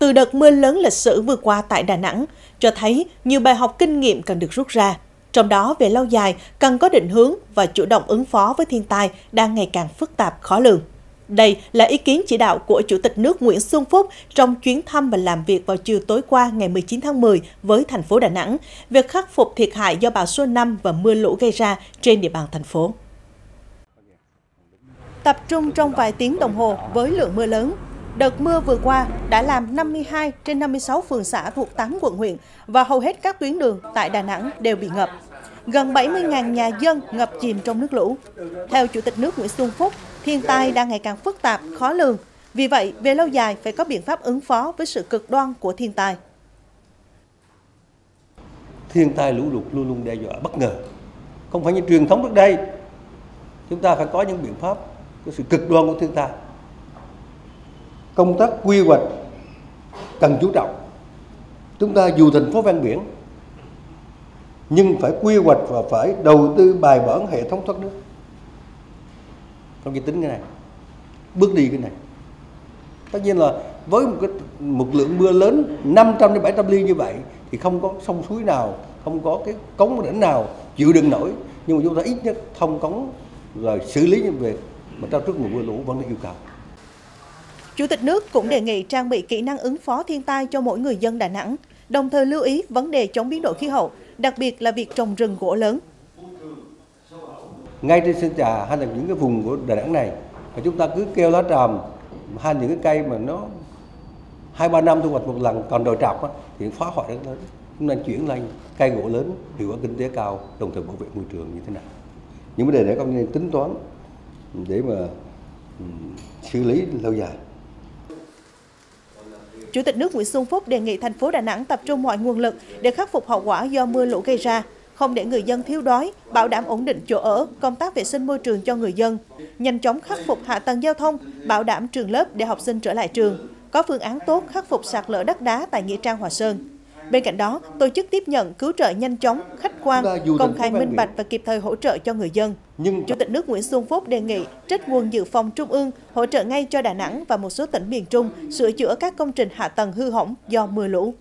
từ đợt mưa lớn lịch sử vừa qua tại Đà Nẵng cho thấy nhiều bài học kinh nghiệm cần được rút ra. Trong đó, về lâu dài, cần có định hướng và chủ động ứng phó với thiên tai đang ngày càng phức tạp khó lường. Đây là ý kiến chỉ đạo của Chủ tịch nước Nguyễn Xuân Phúc trong chuyến thăm và làm việc vào chiều tối qua ngày 19 tháng 10 với thành phố Đà Nẵng về khắc phục thiệt hại do bão số 5 và mưa lũ gây ra trên địa bàn thành phố. Tập trung trong vài tiếng đồng hồ với lượng mưa lớn, Đợt mưa vừa qua đã làm 52 trên 56 phường xã thuộc 8 quận huyện và hầu hết các tuyến đường tại Đà Nẵng đều bị ngập. Gần 70.000 nhà dân ngập chìm trong nước lũ. Theo Chủ tịch nước Nguyễn Xuân Phúc, thiên tai đang ngày càng phức tạp, khó lường. Vì vậy, về lâu dài phải có biện pháp ứng phó với sự cực đoan của thiên tai. Thiên tai lũ lụt luôn luôn đe dọa bất ngờ. Không phải như truyền thống trước đây. Chúng ta phải có những biện pháp của sự cực đoan của thiên tai công tác quy hoạch cần chú trọng. Chúng ta dù thành phố ven biển, nhưng phải quy hoạch và phải đầu tư bài bản hệ thống thoát nước. Không chỉ tính cái này, bước đi cái này. Tất nhiên là với một cái, một lượng mưa lớn 500 đến 700 ly như vậy, thì không có sông suối nào, không có cái cống rãnh nào chịu đựng nổi. Nhưng mà chúng ta ít nhất thông cống, rồi xử lý những việc mà trong trước mùa mưa lũ vẫn được yêu cầu. Chủ tịch nước cũng đề nghị trang bị kỹ năng ứng phó thiên tai cho mỗi người dân Đà Nẵng, đồng thời lưu ý vấn đề chống biến đổi khí hậu, đặc biệt là việc trồng rừng gỗ lớn. Ngay trên Sơn Trà hay là những cái vùng của Đà Nẵng này, mà chúng ta cứ kêu lá tràm hay những cái cây mà nó hai ba năm thu hoạch một lần còn đồi trọc thì phá hoại rất lớn. Chúng ta chuyển lên cây gỗ lớn hiệu quả kinh tế cao đồng thời bảo vệ môi trường như thế nào. Những vấn đề này công nên tính toán để mà xử lý lâu dài Chủ tịch nước Nguyễn Xuân Phúc đề nghị thành phố Đà Nẵng tập trung mọi nguồn lực để khắc phục hậu quả do mưa lũ gây ra, không để người dân thiếu đói, bảo đảm ổn định chỗ ở, công tác vệ sinh môi trường cho người dân, nhanh chóng khắc phục hạ tầng giao thông, bảo đảm trường lớp để học sinh trở lại trường, có phương án tốt khắc phục sạt lở đất đá tại Nghĩa Trang Hòa Sơn. Bên cạnh đó, tổ chức tiếp nhận cứu trợ nhanh chóng, khách quan, công khai minh bạch và kịp thời hỗ trợ cho người dân. Nhưng Chủ tịch nước Nguyễn Xuân Phúc đề nghị trích nguồn dự phòng trung ương hỗ trợ ngay cho Đà Nẵng và một số tỉnh miền Trung sửa chữa các công trình hạ tầng hư hỏng do mưa lũ.